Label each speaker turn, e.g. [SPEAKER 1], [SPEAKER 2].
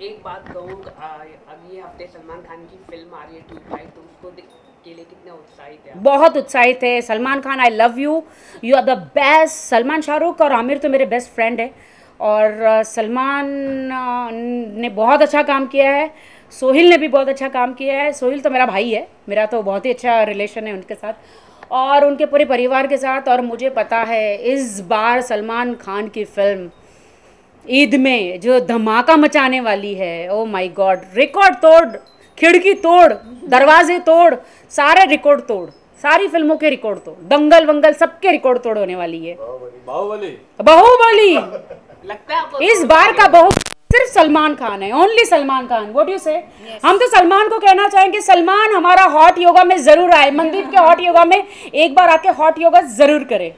[SPEAKER 1] एक बात कहूँ अगले हफ़्ते सलमान खान की फ़िल्म आ रही है तो उसको के लिए कितने उत्साहित है
[SPEAKER 2] बहुत उत्साहित है। Salman Khan I love you you are the best Salman Shahrukh और आमिर तो मेरे बेस्ट फ्रेंड है। और सलमान ने बहुत अच्छा काम किया है। सोहिल ने भी बहुत अच्छा काम किया है। सोहिल तो मेरा भाई है। मेरा तो बहुत ही अच्छा रिलेशन है उनके साथ। और उनके पूरे परिवार के साथ। और मुझे पता है, इस बार सलमान खान की फ़िल्म ईद में जो धमाका मचाने वाली है ओ माय गॉड रिकॉर्ड तोड़ खिड़की तोड़ दरवाजे तोड़ सारे रिकॉर्ड तोड़ सारी फ़िल्मों के रिकॉर्ड तोड़ दंगल वंगल सबके रिकॉर्ड तोड़ होने वाली है।
[SPEAKER 3] बाहुबली।
[SPEAKER 2] बाहुबली।
[SPEAKER 1] लगता है
[SPEAKER 2] इस बार का बहु सिर्फ़ सलमान खान है only Salman Khan vote you से हम तो सलमान को कहना चाहेंगे सलमान हमारा हॉट योगा में ज़रूर आए मनदीप के हॉट योगा में एक बार आके हॉट योगा ज़रूर करे।